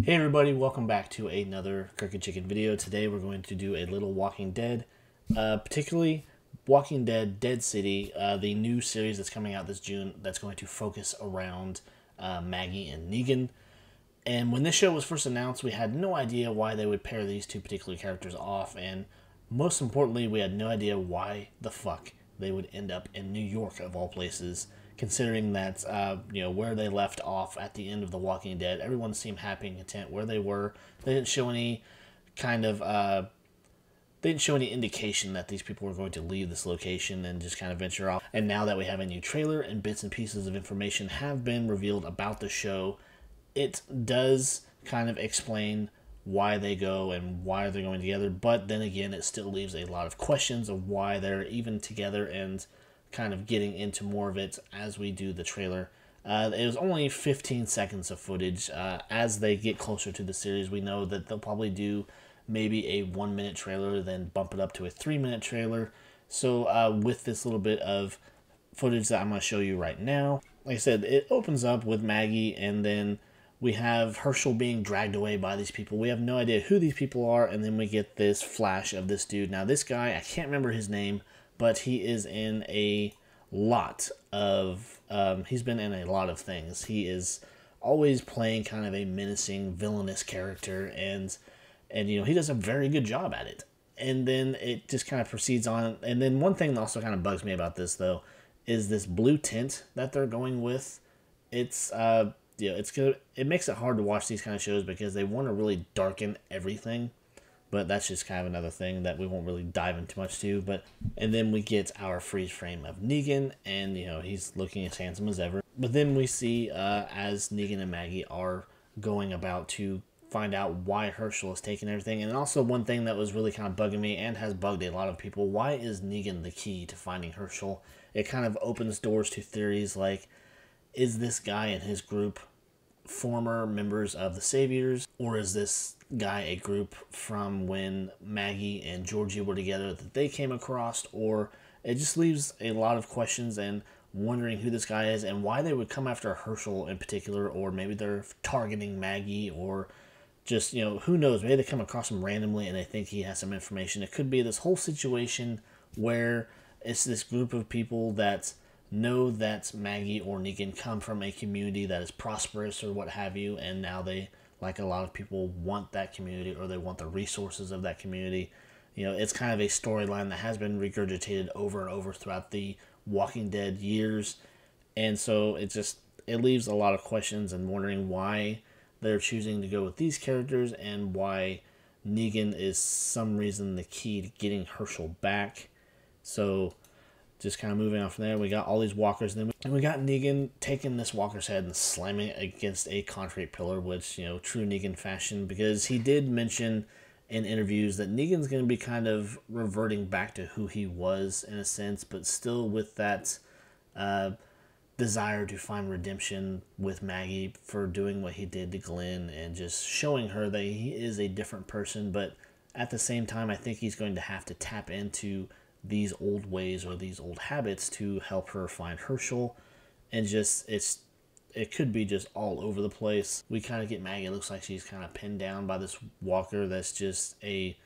Hey everybody, welcome back to another Crooked Chicken video. Today we're going to do a little Walking Dead, uh, particularly Walking Dead Dead City, uh, the new series that's coming out this June that's going to focus around uh, Maggie and Negan. And when this show was first announced, we had no idea why they would pair these two particular characters off, and most importantly, we had no idea why the fuck they would end up in New York of all places considering that uh, you know where they left off at the end of The Walking Dead, everyone seemed happy and content where they were. They didn't show any kind of uh, they didn't show any indication that these people were going to leave this location and just kind of venture off. And now that we have a new trailer and bits and pieces of information have been revealed about the show, it does kind of explain why they go and why they're going together. But then again, it still leaves a lot of questions of why they're even together and kind of getting into more of it as we do the trailer. Uh, it was only 15 seconds of footage. Uh, as they get closer to the series, we know that they'll probably do maybe a one minute trailer, then bump it up to a three minute trailer. So, uh, with this little bit of footage that I'm going to show you right now, like I said, it opens up with Maggie, and then we have Hershel being dragged away by these people. We have no idea who these people are, and then we get this flash of this dude. Now, this guy, I can't remember his name but he is in a lot of um, he's been in a lot of things. He is always playing kind of a menacing villainous character and and you know he does a very good job at it. And then it just kind of proceeds on. And then one thing that also kind of bugs me about this though is this blue tint that they're going with. It's uh yeah it's good it makes it hard to watch these kind of shows because they want to really darken everything but that's just kind of another thing that we won't really dive into much to. But and then we get our freeze frame of Negan, and you know he's looking as handsome as ever. But then we see uh, as Negan and Maggie are going about to find out why Hershel is taking everything, and also one thing that was really kind of bugging me and has bugged a lot of people: why is Negan the key to finding Hershel? It kind of opens doors to theories like, is this guy and his group former members of the Saviors, or is this guy a group from when Maggie and Georgie were together that they came across, or it just leaves a lot of questions and wondering who this guy is and why they would come after Hershel in particular, or maybe they're targeting Maggie, or just, you know, who knows? Maybe they come across him randomly and they think he has some information. It could be this whole situation where it's this group of people that know that Maggie or Negan come from a community that is prosperous or what have you, and now they like a lot of people want that community or they want the resources of that community. You know, it's kind of a storyline that has been regurgitated over and over throughout the Walking Dead years. And so it just it leaves a lot of questions and wondering why they're choosing to go with these characters and why Negan is some reason the key to getting Hershel back. So just kind of moving on from there, we got all these walkers. And then we, and we got Negan taking this walker's head and slamming it against a concrete pillar, which, you know, true Negan fashion, because he did mention in interviews that Negan's going to be kind of reverting back to who he was in a sense, but still with that uh, desire to find redemption with Maggie for doing what he did to Glenn and just showing her that he is a different person. But at the same time, I think he's going to have to tap into these old ways or these old habits to help her find Hershel and just it's it could be just all over the place. We kind of get Maggie. It looks like she's kind of pinned down by this walker that's just a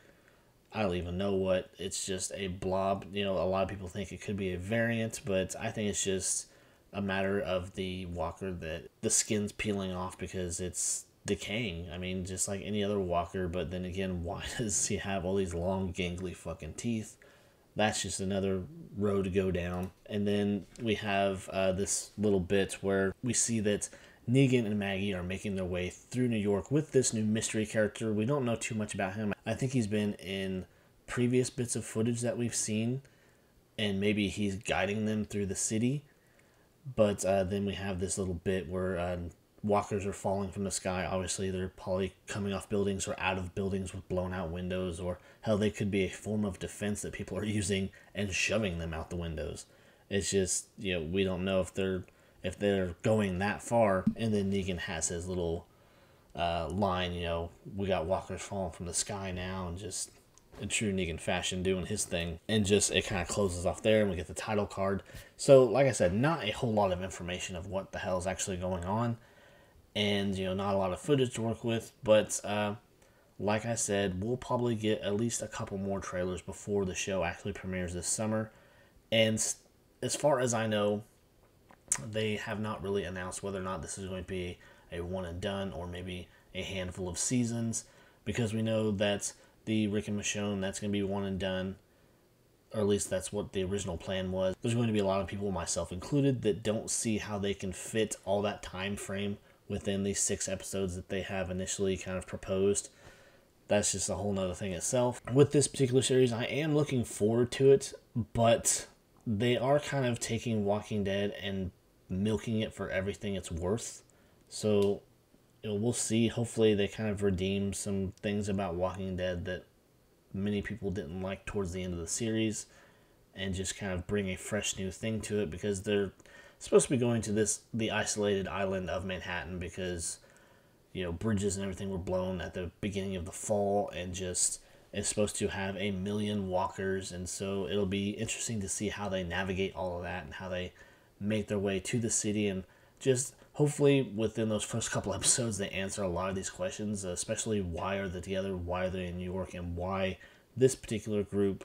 I don't even know what. It's just a blob. You know, a lot of people think it could be a variant, but I think it's just a matter of the walker that the skin's peeling off because it's decaying. I mean, just like any other walker, but then again, why does he have all these long, gangly fucking teeth? That's just another road to go down. And then we have uh, this little bit where we see that Negan and Maggie are making their way through New York with this new mystery character. We don't know too much about him. I think he's been in previous bits of footage that we've seen, and maybe he's guiding them through the city. But uh, then we have this little bit where uh, walkers are falling from the sky. Obviously, they're probably coming off buildings or out of buildings with blown out windows, or hell, they could be a form of defense that people are using and shoving them out the windows. It's just you know we don't know if they're if they're going that far. And then Negan has his little uh, line, you know, we got walkers falling from the sky now, and just in true Negan fashion doing his thing. And just it kind of closes off there, and we get the title card. So, like I said, not a whole lot of information of what the hell is actually going on and you know not a lot of footage to work with. But uh, like I said, we'll probably get at least a couple more trailers before the show actually premieres this summer. And as far as I know, they have not really announced whether or not this is going to be a one and done or maybe a handful of seasons because we know that the Rick and Michonne that's going to be one and done or at least that's what the original plan was. There's going to be a lot of people, myself included, that don't see how they can fit all that time frame within these six episodes that they have initially kind of proposed. That's just a whole nother thing itself. With this particular series, I am looking forward to it, but they are kind of taking Walking Dead and milking it for everything it's worth. So you know, we'll see. Hopefully, they kind of redeem some things about Walking Dead that many people didn't like towards the end of the series and just kind of bring a fresh new thing to it because they're supposed to be going to this the isolated island of Manhattan because you know bridges and everything were blown at the beginning of the fall and just it's supposed to have a million walkers. And so it'll be interesting to see how they navigate all of that and how they make their way to the city. And just hopefully within those first couple episodes they answer a lot of these questions especially why are they together? Why are they in new york? And why this particular group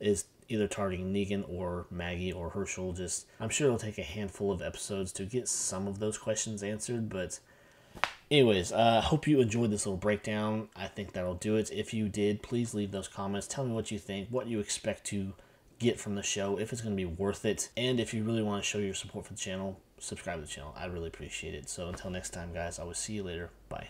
is either targeting negan or maggie or hershel just i'm sure it'll take a handful of episodes to get some of those questions answered but anyways i uh, hope you enjoyed this little breakdown i think that'll do it if you did please leave those comments tell me what you think what you expect to get from the show if it's going to be worth it and if you really want to show your support for the channel subscribe to the channel. I really appreciate it. So until next time, guys, I will see you later. Bye.